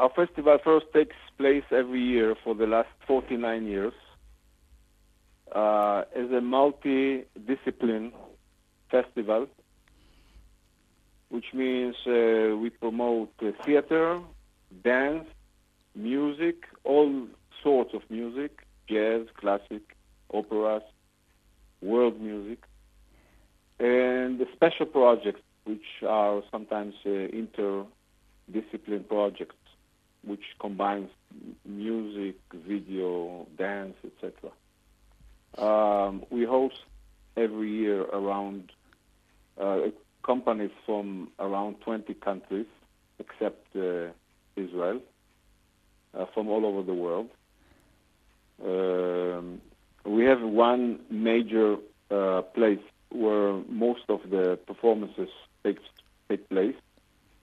our festival first takes place every year for the last 49 years uh, as a multi-discipline festival, which means uh, we promote uh, theater, dance, music, all sorts of music, jazz, classic, operas, world music, and special projects, which are sometimes uh, interdiscipline projects, which combines music, video, dance, etc. Um, we host every year around uh, companies from around 20 countries, except uh, Israel, uh, from all over the world. Um, we have one major uh, place where most of the performances take take place,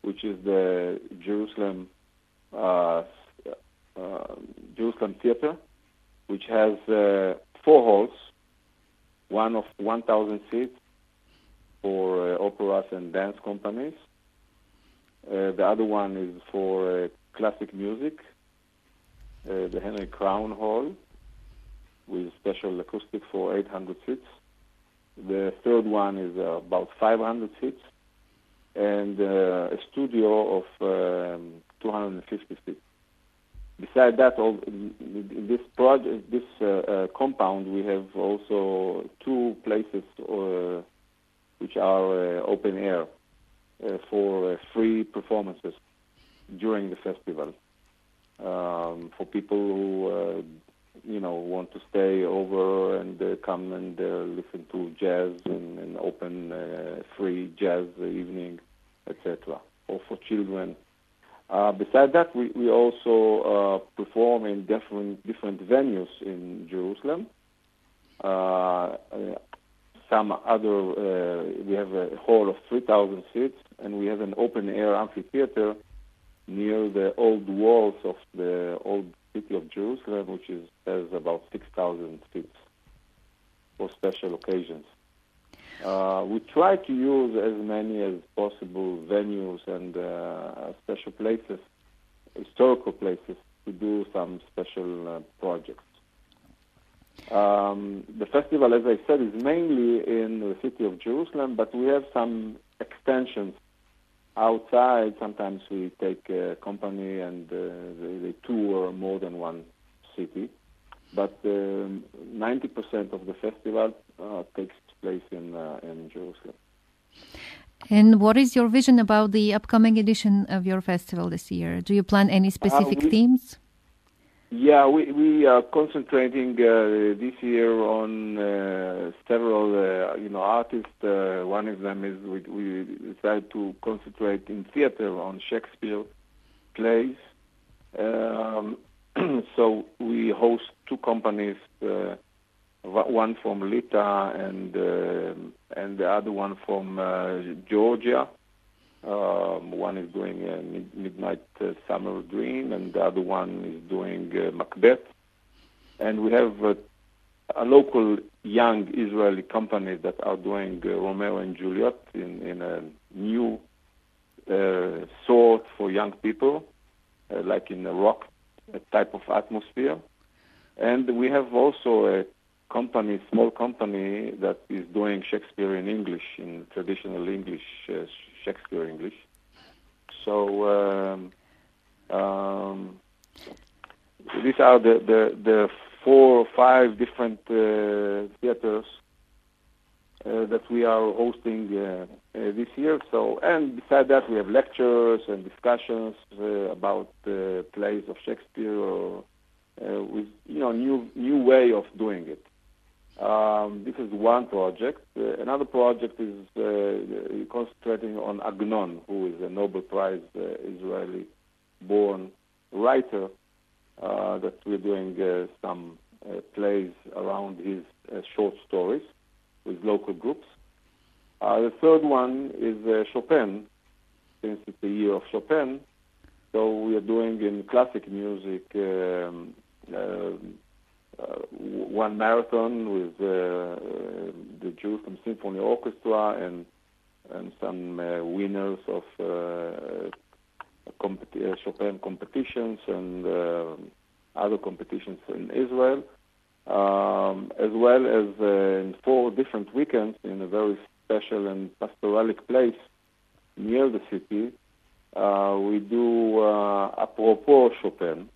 which is the Jerusalem Jerusalem Theater, which has uh, four halls, one of 1,000 seats for uh, operas and dance companies. Uh, the other one is for classic music, the Henry Crown Hall, with special acoustic for 800 seats. The third one is uh, about 500 seats, and uh, a studio of um, 250 seats. Besides that, all, this project, this uh, uh, compound, we have also two places uh, which are uh, open air for free performances during the festival um, for people who you know want to stay over and uh, come and uh, listen to jazz and, and open uh, free jazz evening, etc. Or for children. Uh, besides that, we, we also uh, perform in different different venues in Jerusalem. Uh, some other we have a hall of 3,000 seats, and we have an open air amphitheater near the old walls of the old city of Jerusalem, which is, has about 6,000 seats for special occasions. Uh, we try to use as many as possible venues and uh, special places, historical places, to do some special uh, projects. Um, the festival, as I said, is mainly in the city of Jerusalem, but we have some extensions outside, sometimes we take a company and uh, they, they, tour more than one city. But um, 90% of the festival uh, takes place in, uh, in Jerusalem. And what is your vision about the upcoming edition of your festival this year? Do you plan any specific we, themes? Yeah, we we are concentrating uh, this year on uh, several uh, you know artists. Uh, one of them is we, we decided to concentrate in theater on Shakespeare plays. Um, so we host two companies, uh, one from Lita and uh, and the other one from Georgia. Um, one is doing a mid- Midnight uh, Summer Dream, and the other one is doing uh, Macbeth. And we have uh, a local young Israeli company that are doing uh, Romeo and Juliet in, in a new uh, sort for young people, uh, like in a rock type of atmosphere. And we have also a company, small company that is doing Shakespeare in English, in traditional English Shakespeare English. So um, um, these are the, the, the four or five different uh, theaters uh, that we are hosting uh, uh this year. So, and beside that, we have lectures and discussions uh, about plays of Shakespeare, or uh, with you know new new way of doing it. Um, this is one project. Uh, another project is uh, concentrating on Agnon, who is a Nobel Prize uh, Israeli-born writer. Uh, that we're doing uh, some uh, plays around his short stories with local groups. the third one is Chopin, since it's the year of Chopin. So we are doing in classic music. Um, uh, one marathon with uh, uh, the Jerusalem Symphony Orchestra and and some winners of competi- Chopin competitions and other competitions in Israel, um, as well as in four different weekends in a very special and pastoralic place near the city. Uh, we do uh, apropos Chopin,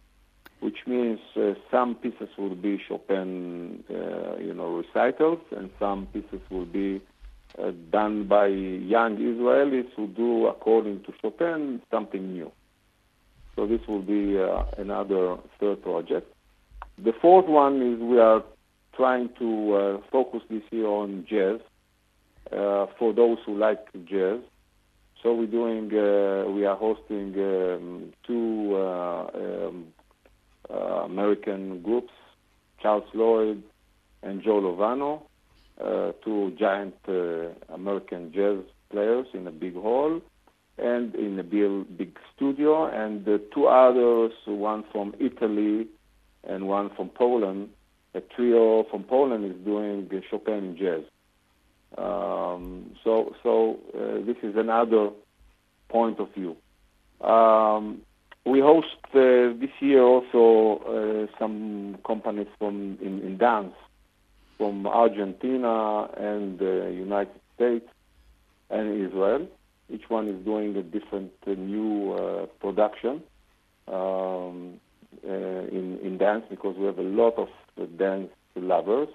which means uh, some pieces will be Chopin, uh, you know, recitals, and some pieces will be uh, done by young Israelis who do, according to Chopin, something new. So this will be uh, another third project. The fourth one is we are trying to focus this year on jazz for those who like jazz. So we're doing, uh, we are hosting um, two uh, um, uh, American groups, Charles Lloyd and Joe Lovano, uh, two giant uh, American jazz players in a big hall and in a big, big studio, and two others, one from Italy and one from Poland. A trio from Poland is doing Chopin jazz. Um, so, so uh, this is another point of view. Um, we host uh, this year also uh, some companies from in, in, dance from Argentina and the United States and Israel. Each one is doing a different uh, new uh, production um, uh, in in dance because we have a lot of dance lovers,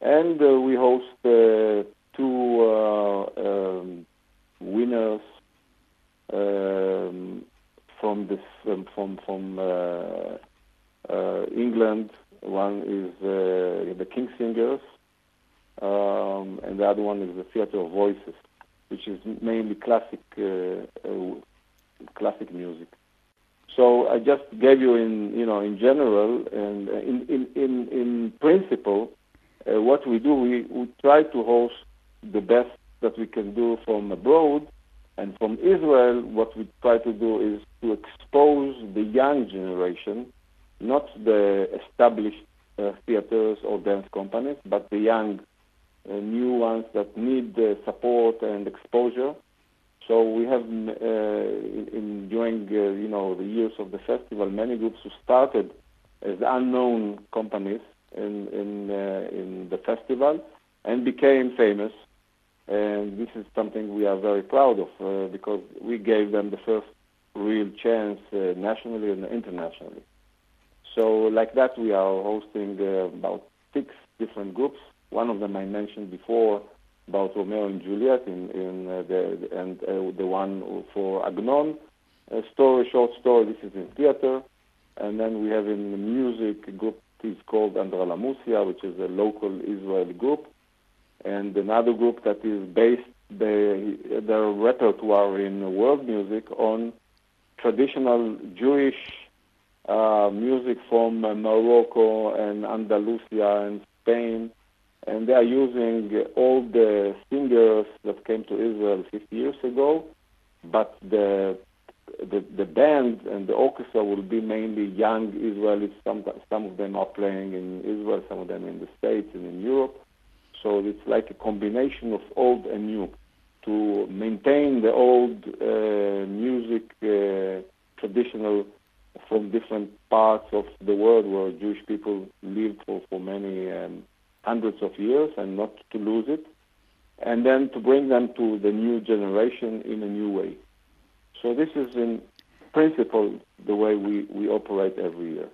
and uh, we host two um, winners um, from this um, from from uh, uh, England. One is uh, the King's Singers, um, and the other one is the Theatre of Voices, which is mainly classic classic music. So I just gave you in you know in general and in in in, in principle uh, what we do we, we try to host the best that we can do from abroad and from Israel, what we try to do is to expose the young generation, not the established uh, theaters or dance companies, but the young, uh, new ones that need the support and exposure. So we have, uh, in, in, during uh, you know the years of the festival, many groups who started as unknown companies in in uh, in the festival and became famous and this is something we are very proud of because we gave them the first real chance nationally and internationally. So, like that, we are hosting uh, about six different groups. One of them I mentioned before about Romeo and Juliet, in, in uh, the and uh, the one for Agnon. A story, short story. This is in theater, and then we have in the music group. It's called Andralamusia, which is a local Israeli group and another group that is based the, their repertoire in world music on traditional Jewish uh, music from Morocco and Andalusia and Spain, and they are using all the singers that came to Israel 50 years ago, but the the, the band and the orchestra will be mainly young Israelis. Some some of them are playing in Israel, some of them in the States and in Europe so it's like a combination of old and new to maintain the old uh, music uh, traditional from different parts of the world where Jewish people lived for, for many um, hundreds of years and not to lose it, and then to bring them to the new generation in a new way. So this is in principle the way we, we operate every year.